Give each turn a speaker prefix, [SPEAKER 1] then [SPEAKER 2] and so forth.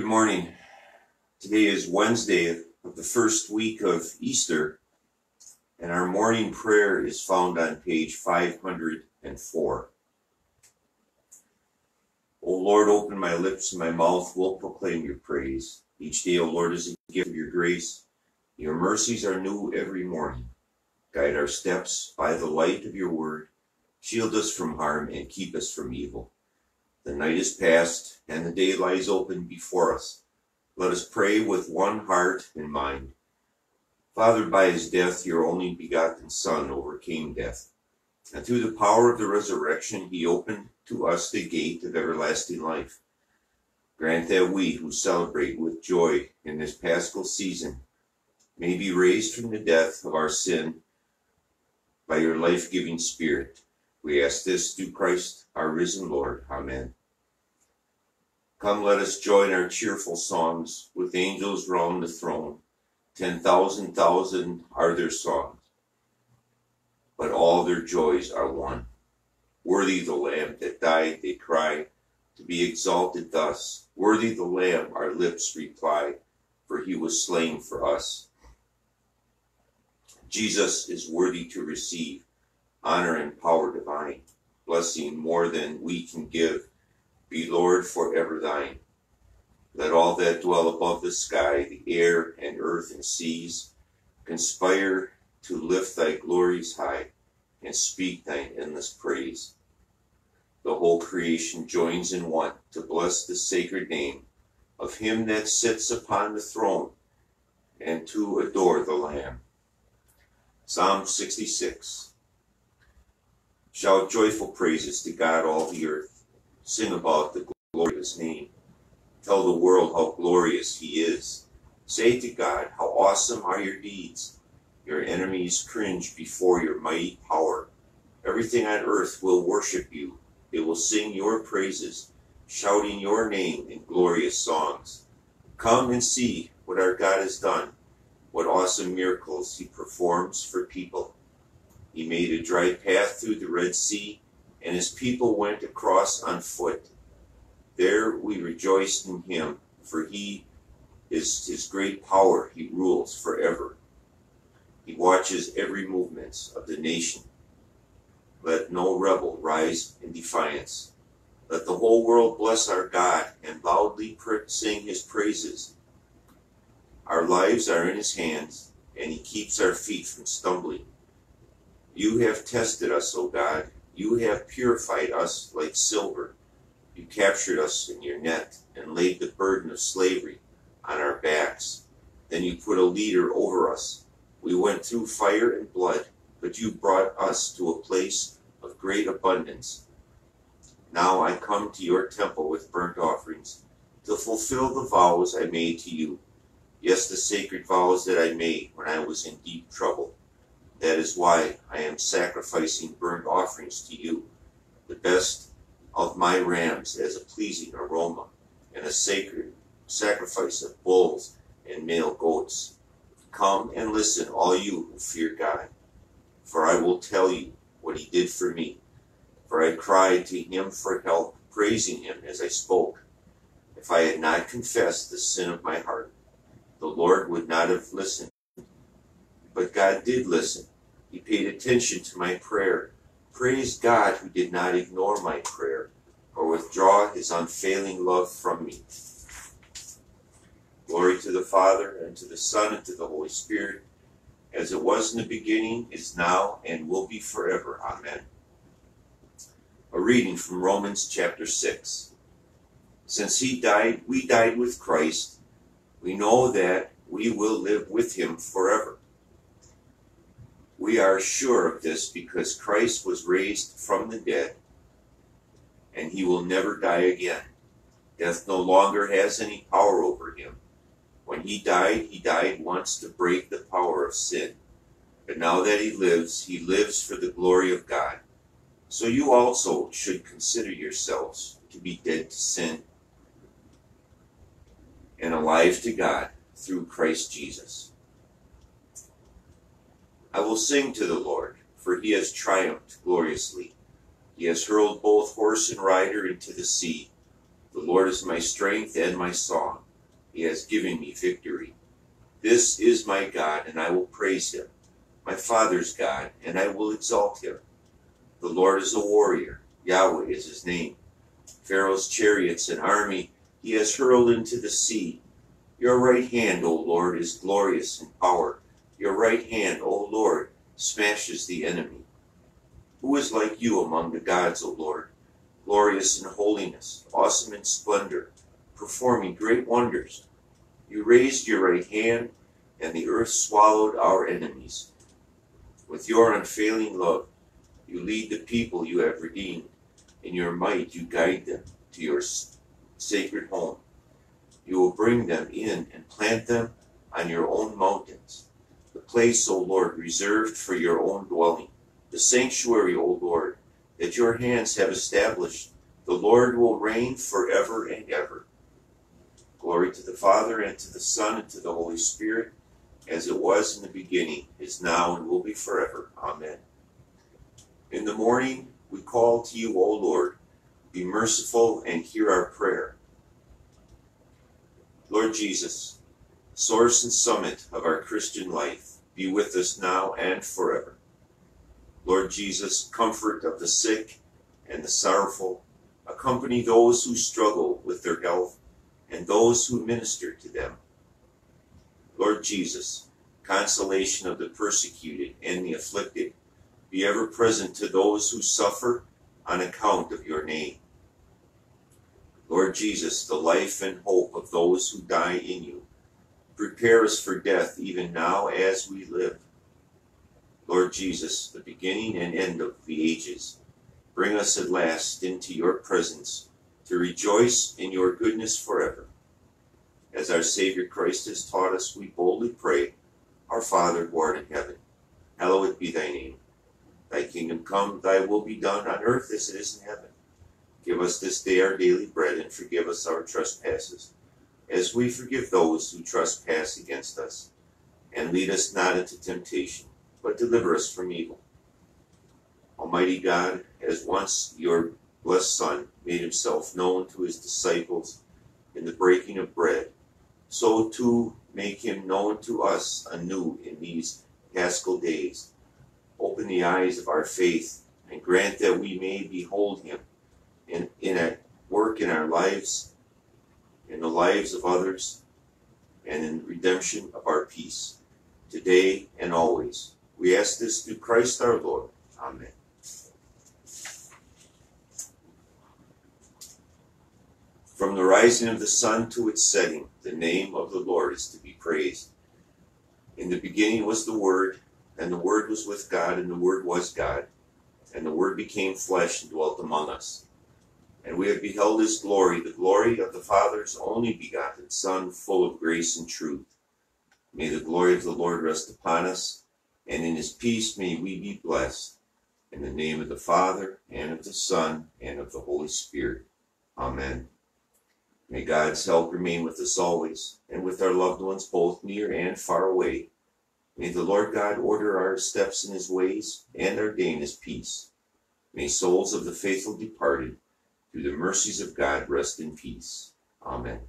[SPEAKER 1] Good morning. Today is Wednesday of the first week of Easter, and our morning prayer is found on page 504. O Lord, open my lips and my mouth will proclaim your praise. Each day, O Lord, is a gift of your grace. Your mercies are new every morning. Guide our steps by the light of your word. Shield us from harm and keep us from evil. The night is past and the day lies open before us. Let us pray with one heart and mind. Father, by his death, your only begotten Son overcame death. And through the power of the resurrection, he opened to us the gate of everlasting life. Grant that we who celebrate with joy in this paschal season may be raised from the death of our sin by your life giving Spirit. We ask this through Christ, our risen Lord. Amen. Come, let us join our cheerful songs with angels round the throne. Ten thousand thousand are their songs, but all their joys are one. Worthy the Lamb that died, they cry, to be exalted thus. Worthy the Lamb, our lips reply, for he was slain for us. Jesus is worthy to receive honor and power divine, blessing more than we can give be Lord forever thine. Let all that dwell above the sky, the air and earth and seas, conspire to lift thy glories high and speak thine endless praise. The whole creation joins in one to bless the sacred name of him that sits upon the throne and to adore the Lamb. Psalm 66 Shout joyful praises to God all the earth Sing about the glory of his name. Tell the world how glorious he is. Say to God, how awesome are your deeds. Your enemies cringe before your mighty power. Everything on earth will worship you. It will sing your praises, shouting your name in glorious songs. Come and see what our God has done, what awesome miracles he performs for people. He made a dry path through the Red Sea and his people went across on foot. There we rejoiced in him, for he is his great power, he rules forever. He watches every movement of the nation. Let no rebel rise in defiance. Let the whole world bless our God and loudly sing his praises. Our lives are in his hands, and he keeps our feet from stumbling. You have tested us, O God, you have purified us like silver. You captured us in your net and laid the burden of slavery on our backs. Then you put a leader over us. We went through fire and blood, but you brought us to a place of great abundance. Now I come to your temple with burnt offerings to fulfill the vows I made to you. Yes, the sacred vows that I made when I was in deep trouble. That is why I am sacrificing burnt offerings to you, the best of my rams as a pleasing aroma, and a sacred sacrifice of bulls and male goats. Come and listen, all you who fear God, for I will tell you what he did for me. For I cried to him for help, praising him as I spoke. If I had not confessed the sin of my heart, the Lord would not have listened. But God did listen he paid attention to my prayer. Praise God who did not ignore my prayer or withdraw his unfailing love from me. Glory to the Father, and to the Son, and to the Holy Spirit, as it was in the beginning, is now, and will be forever. Amen. A reading from Romans chapter 6. Since he died, we died with Christ. We know that we will live with him forever. We are sure of this because Christ was raised from the dead, and he will never die again. Death no longer has any power over him. When he died, he died once to break the power of sin. But now that he lives, he lives for the glory of God. So you also should consider yourselves to be dead to sin and alive to God through Christ Jesus. I will sing to the Lord, for he has triumphed gloriously. He has hurled both horse and rider into the sea. The Lord is my strength and my song, He has given me victory. This is my God, and I will praise him, my Father's God, and I will exalt him. The Lord is a warrior, Yahweh is his name. Pharaoh's chariots and army he has hurled into the sea. Your right hand, O Lord, is glorious in power. Your right hand, O Lord, smashes the enemy. Who is like you among the gods, O Lord? Glorious in holiness, awesome in splendor, performing great wonders. You raised your right hand, and the earth swallowed our enemies. With your unfailing love, you lead the people you have redeemed. In your might, you guide them to your sacred home. You will bring them in and plant them on your own mountains, the place, O Lord, reserved for your own dwelling, the sanctuary, O Lord, that your hands have established. The Lord will reign forever and ever. Glory to the Father, and to the Son, and to the Holy Spirit, as it was in the beginning, is now, and will be forever. Amen. In the morning we call to you, O Lord. Be merciful and hear our prayer. Lord Jesus, source and summit of our Christian life, be with us now and forever. Lord Jesus, comfort of the sick and the sorrowful, accompany those who struggle with their health and those who minister to them. Lord Jesus, consolation of the persecuted and the afflicted, be ever present to those who suffer on account of your name. Lord Jesus, the life and hope of those who die in you, prepare us for death even now as we live. Lord Jesus, the beginning and end of the ages, bring us at last into your presence to rejoice in your goodness forever. As our Savior Christ has taught us, we boldly pray, Our Father who art in heaven, hallowed be thy name. Thy kingdom come, thy will be done on earth as it is in heaven. Give us this day our daily bread, and forgive us our trespasses, as we forgive those who trespass against us. And lead us not into temptation, but deliver us from evil. Almighty God, as once your blessed Son made himself known to his disciples in the breaking of bread, so too make him known to us anew in these paschal days open the eyes of our faith and grant that we may behold him in, in a work in our lives, in the lives of others, and in the redemption of our peace, today and always. We ask this through Christ our Lord. Amen. From the rising of the sun to its setting, the name of the Lord is to be praised. In the beginning was the Word, and the Word was with God, and the Word was God. And the Word became flesh and dwelt among us. And we have beheld his glory, the glory of the Father's only begotten Son, full of grace and truth. May the glory of the Lord rest upon us, and in his peace may we be blessed. In the name of the Father, and of the Son, and of the Holy Spirit. Amen. May God's help remain with us always, and with our loved ones both near and far away May the Lord God order our steps in his ways and ordain his peace. May souls of the faithful departed, through the mercies of God, rest in peace. Amen.